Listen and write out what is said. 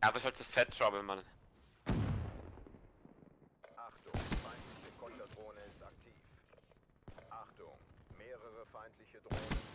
Aber ich hatte Fat Trouble, Mann. Achtung, feindliche Konterdrohne ist aktiv. Achtung, mehrere feindliche Drohnen